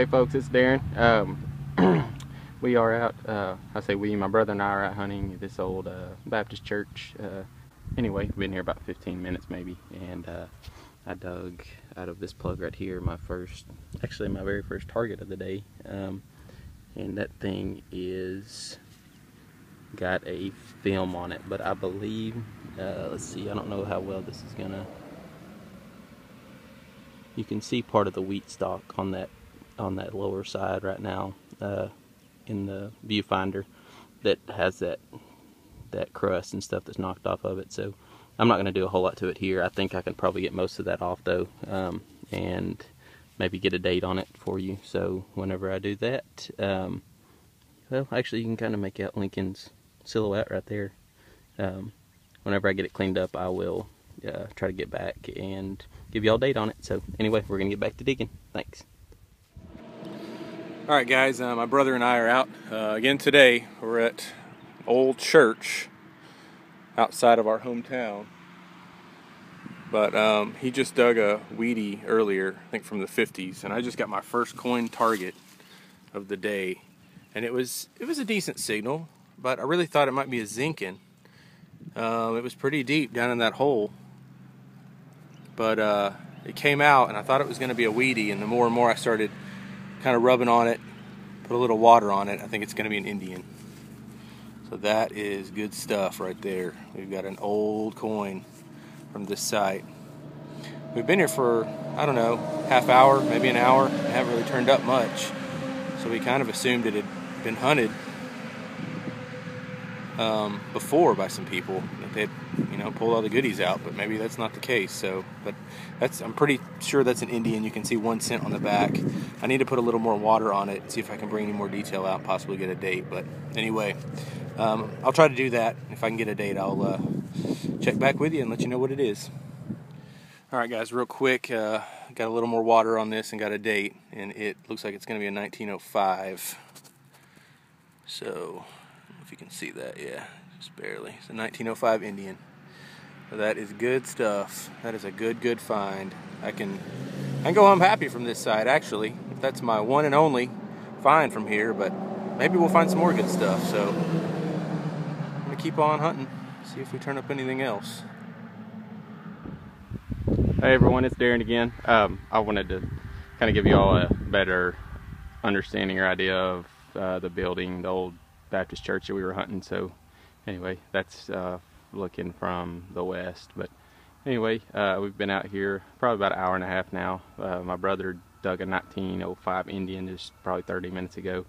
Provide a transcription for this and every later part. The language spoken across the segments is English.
Hey folks, it's Darren. Um, we are out, uh, I say we, my brother and I are out hunting this old uh, Baptist church. Uh, anyway, been here about 15 minutes maybe, and uh, I dug out of this plug right here my first, actually my very first target of the day. Um, and that thing is got a film on it, but I believe, uh, let's see, I don't know how well this is gonna, you can see part of the wheat stalk on that on that lower side right now uh, in the viewfinder that has that that crust and stuff that's knocked off of it. So I'm not going to do a whole lot to it here. I think I can probably get most of that off though, um, and maybe get a date on it for you. So whenever I do that, um, well, actually you can kind of make out Lincoln's silhouette right there. Um, whenever I get it cleaned up, I will uh, try to get back and give y'all a date on it. So anyway, we're gonna get back to digging. Thanks. All right, guys, uh, my brother and I are out uh, again today. We're at Old Church outside of our hometown. But um, he just dug a Wheatie earlier, I think from the 50s, and I just got my first coin target of the day, and it was it was a decent signal, but I really thought it might be a zincoln. Um, it was pretty deep down in that hole, but uh, it came out, and I thought it was going to be a Wheatie, and the more and more I started kind of rubbing on it, put a little water on it. I think it's going to be an Indian. So that is good stuff right there. We've got an old coin from this site. We've been here for, I don't know, half hour, maybe an hour. Haven't really turned up much. So we kind of assumed it had been hunted um, before by some people you know pulled all the goodies out, but maybe that's not the case. So, but that's I'm pretty sure that's an Indian. You can see one cent on the back. I need to put a little more water on it, see if I can bring any more detail out, possibly get a date. But anyway, um, I'll try to do that. If I can get a date, I'll uh, check back with you and let you know what it is. All right, guys, real quick. Uh, got a little more water on this and got a date, and it looks like it's going to be a 1905. So if you can see that, yeah, just barely. It's a 1905 Indian. That is good stuff. That is a good, good find. I can, I can go home happy from this side, actually. That's my one and only find from here, but maybe we'll find some more good stuff. So I'm going to keep on hunting, see if we turn up anything else. Hey everyone, it's Darren again. Um, I wanted to kind of give you all a better understanding or idea of uh, the building, the old Baptist church that we were hunting. So anyway, that's uh, looking from the west. But anyway, uh, we've been out here probably about an hour and a half now. Uh, my brother dug a 1905 Indian just probably 30 minutes ago.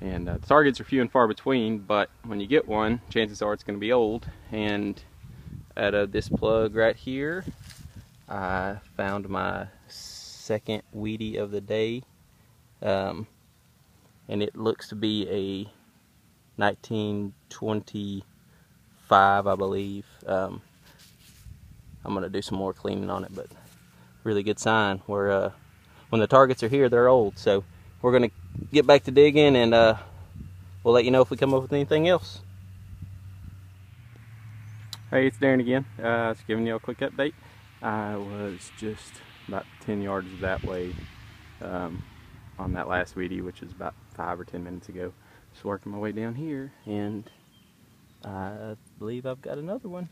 And uh, the targets are few and far between, but when you get one, chances are it's going to be old. And out of this plug right here, I found my second Wheatie of the day. Um, and it looks to be a 1925, I believe. Um, I'm gonna do some more cleaning on it, but really good sign. Where uh, when the targets are here, they're old. So we're gonna get back to digging, and uh, we'll let you know if we come up with anything else. Hey, it's Darren again. Uh, just giving you a quick update. I was just about 10 yards that way um, on that last Wheatie, which is about five or 10 minutes ago. Just working my way down here, and I believe I've got another one.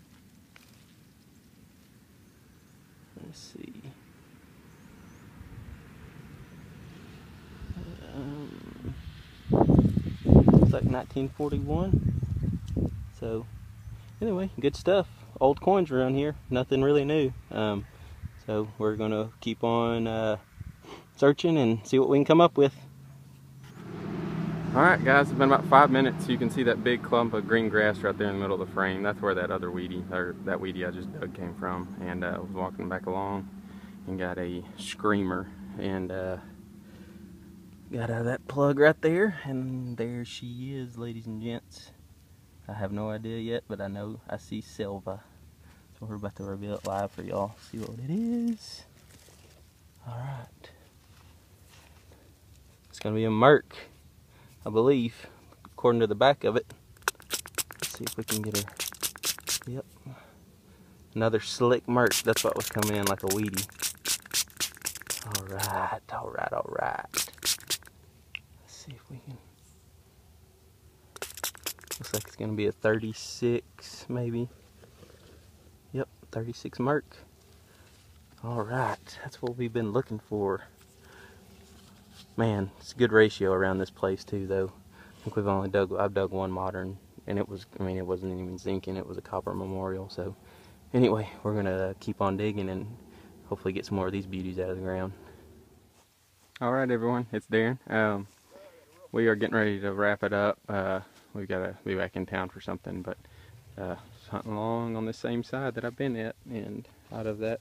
Let's see. Um, it's like 1941. So, anyway, good stuff. Old coins around here. Nothing really new. Um, so we're gonna keep on uh, searching and see what we can come up with. Alright guys, it's been about five minutes. You can see that big clump of green grass right there in the middle of the frame. That's where that other Wheatie, or that Wheatie I just dug came from. And uh, I was walking back along and got a screamer and uh, got out of that plug right there. And there she is, ladies and gents. I have no idea yet, but I know I see Silva. So we're about to reveal it live for y'all. See what it is. Alright. It's going to be a Merc. I believe, according to the back of it. Let's see if we can get her. Yep. Another slick Merc. That's what was coming in like a Wheatie. Alright, alright, alright. Let's see if we can. Looks like it's gonna be a 36, maybe. Yep, 36 Merc. All right, that's what we've been looking for. Man, it's a good ratio around this place too, though. I think we've only dug, I've dug one modern, and it was, I mean, it wasn't even zincoln, it was a copper memorial. So, anyway, we're gonna keep on digging and hopefully get some more of these beauties out of the ground. All right, everyone, it's Darren. Um, we are getting ready to wrap it up. Uh, we've got to be back in town for something, but uh, hunting along on the same side that I've been at, and out of that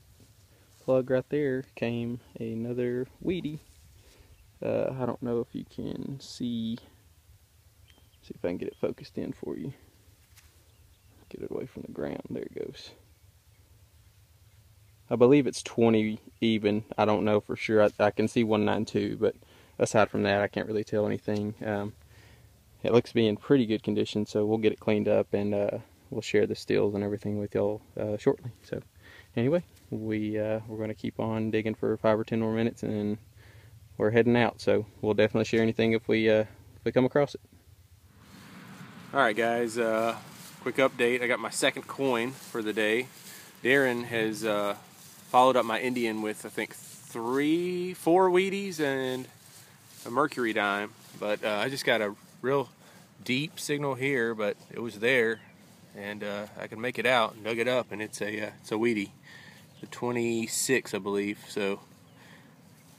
plug right there came another Wheatie. Uh, I don't know if you can see. See if I can get it focused in for you. Get it away from the ground. There it goes. I believe it's 20 even. I don't know for sure. I, I can see 192, but aside from that, I can't really tell anything. Um, it looks to be in pretty good condition, so we'll get it cleaned up and uh, we'll share the stills and everything with y'all uh, shortly. So, anyway, we uh, we're going to keep on digging for five or ten more minutes, and we're heading out. So we'll definitely share anything if we uh, if we come across it. All right, guys. Uh, quick update. I got my second coin for the day. Darren has uh, followed up my Indian with I think three, four Wheaties and a Mercury dime. But uh, I just got a real deep signal here, but it was there, and uh, I can make it out dug it up, and it's a uh, it's a Wheatie, the 26 I believe. So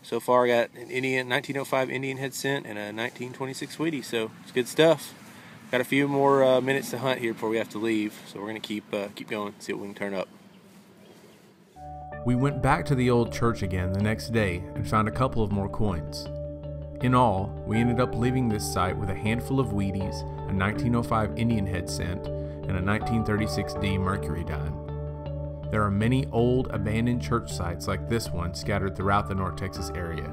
so far I got an Indian 1905 Indian head cent and a 1926 Wheatie. So it's good stuff. Got a few more uh, minutes to hunt here before we have to leave, so we're gonna keep uh, keep going, see what we can turn up. We went back to the old church again the next day and found a couple of more coins. In all, we ended up leaving this site with a handful of Wheaties, a 1905 Indian head cent, and a 1936D Mercury dime. There are many old abandoned church sites like this one scattered throughout the North Texas area,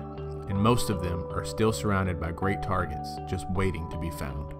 and most of them are still surrounded by great targets just waiting to be found.